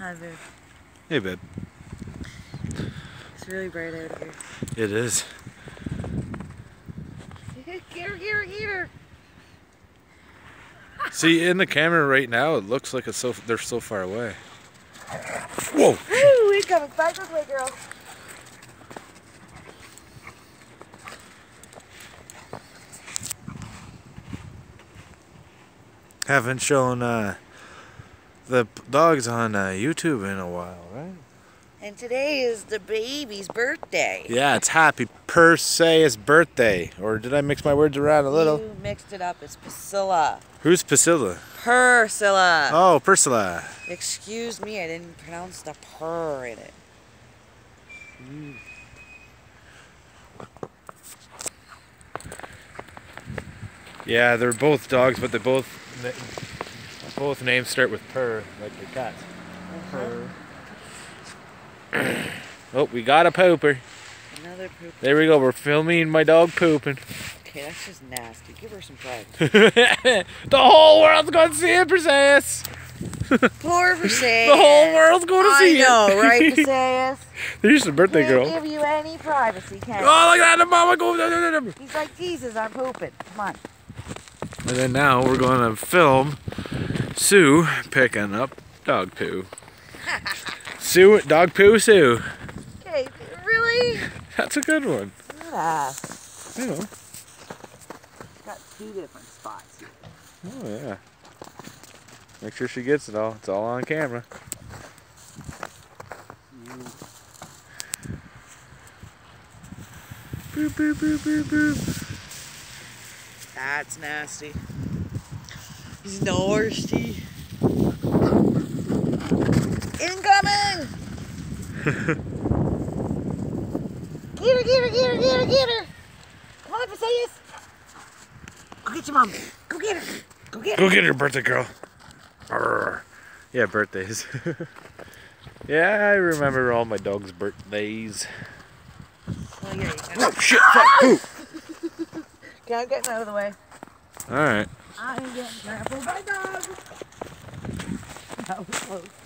Hi, babe. Hey, babe. It's really bright out here. It is. get her, get her, get her. See, in the camera right now, it looks like it's so they're so far away. Whoa! Woo, he's coming back this way, girl. Haven't shown uh, the dogs on uh, YouTube in a while, right? And today is the baby's birthday. Yeah, it's happy Perseus birthday. Or did I mix my words around a little? You mixed it up. It's Priscilla. Who's Priscilla? Priscilla. Oh, Priscilla. Excuse me, I didn't pronounce the purr in it. Yeah, they're both dogs, but they both both names start with purr, like your cats. Uh-huh. Purr. oh, we got a pooper. Another poop. There we go. We're filming my dog pooping. Okay, that's just nasty. Give her some pride. the whole world's going to see it, Princess. Poor Percila. The whole world's going to I see know, it. right, Percila? There's the birthday Can't girl. give you any privacy, can Oh, look at that, the mama go. He's like, Jesus, I'm pooping. Come on. And then now we're going to film Sue picking up dog poo. Sue, dog poo, Sue. Okay, really? That's a good one. Yeah. You know. Got two different spots here. Oh yeah. Make sure she gets it all. It's all on camera. Boop boop boop boop boop. That's nasty. He's nasty. Incoming! get her, get her, get her, get her, get her! Come on, Percila! Go get your mom. Go get her. Go get her. Go get her birthday girl. Arr. Yeah, birthdays. yeah, I remember all my dog's birthdays. Oh, yeah, you can. Oh shit! Fuck! Poop! Okay, I'm getting out of the way. All right. I'm getting by dogs. That was close.